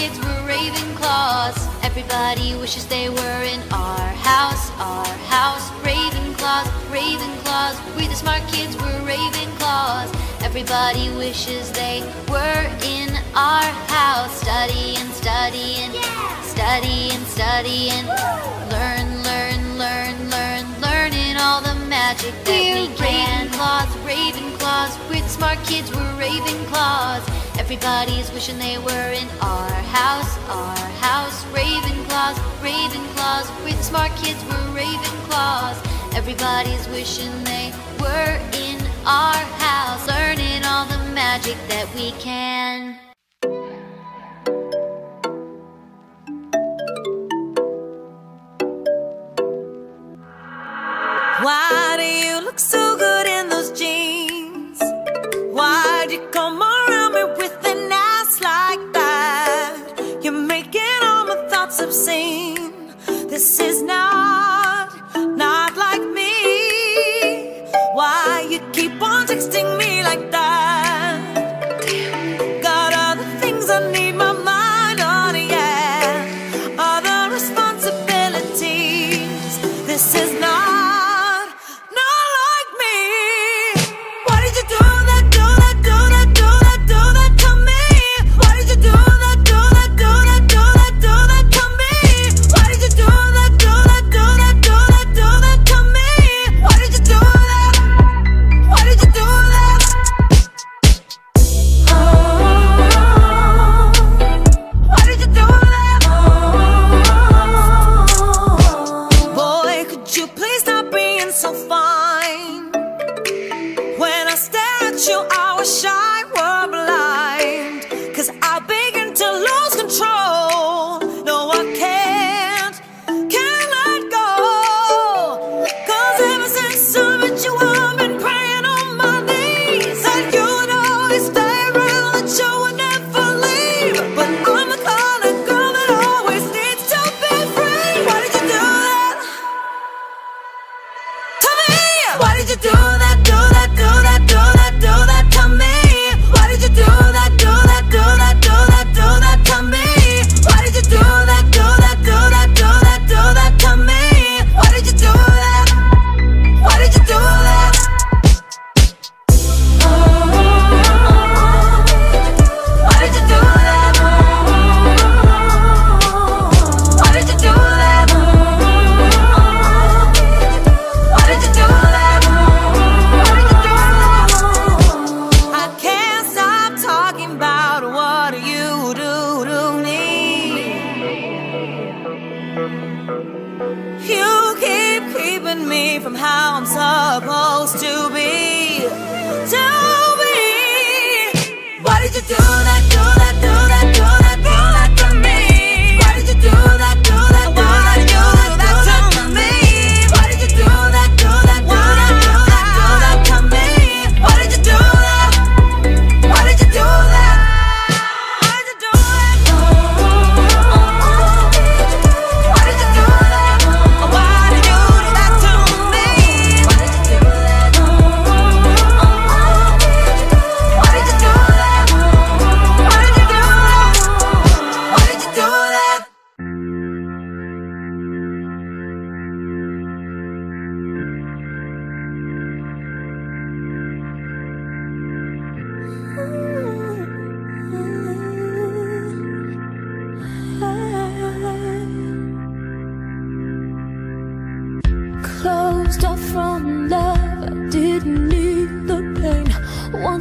kids were Ravenclaws. Everybody wishes they were in our house, our house. Ravenclaws, Ravenclaws. We the smart kids were Ravenclaws. Everybody wishes they were in our house. Studying, studying, yeah. studying, studying. Woo. Learn, learn, learn, learn, learning all the magic that we're we can. Ravenclaws, Ravenclaws. We're the smart kids, we're Ravenclaws. Everybody's wishing they were in our house, our house. Ravenclaws, Ravenclaws, we're the smart kids, we're Ravenclaws. Everybody's wishing they were in our house, learning all the magic that we can.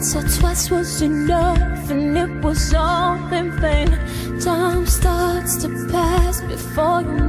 So twice was enough and it was all in vain. Time starts to pass before you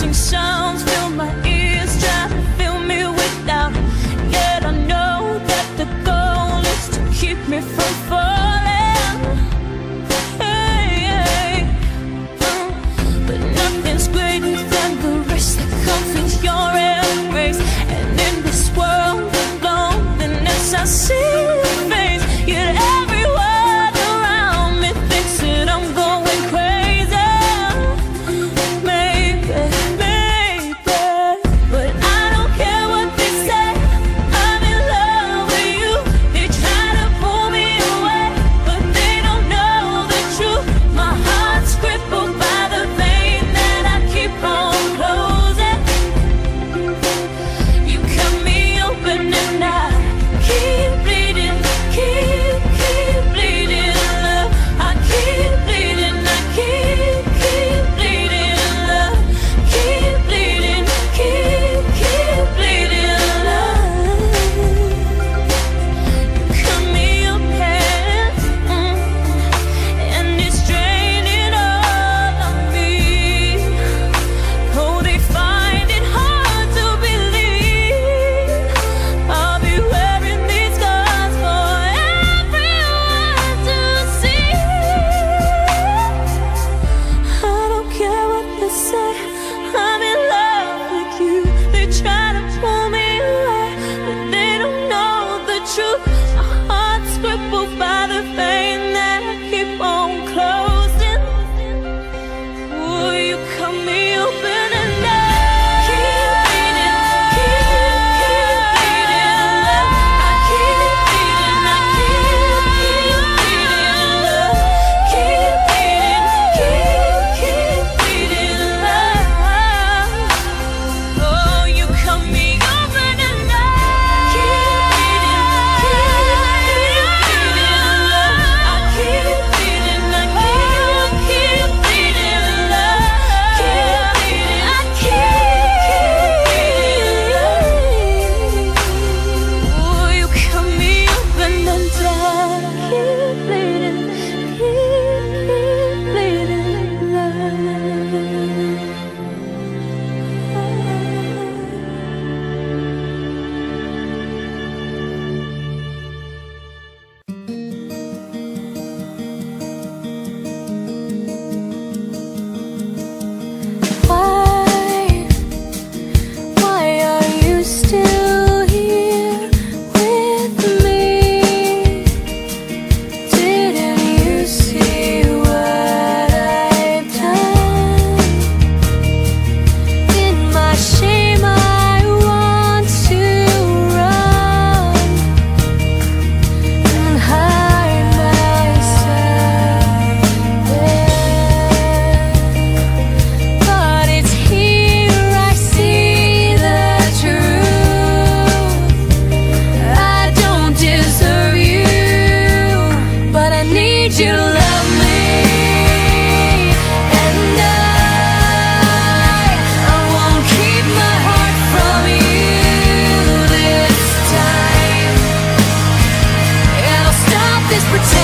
心上。Stop this